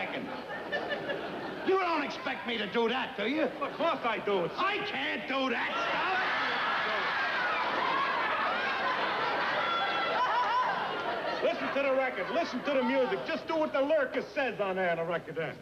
second. You don't expect me to do that, do you? Of course I do. Sir. I can't do that stuff. Listen to the record. Listen to the music. Just do what the lurker says on there the record there.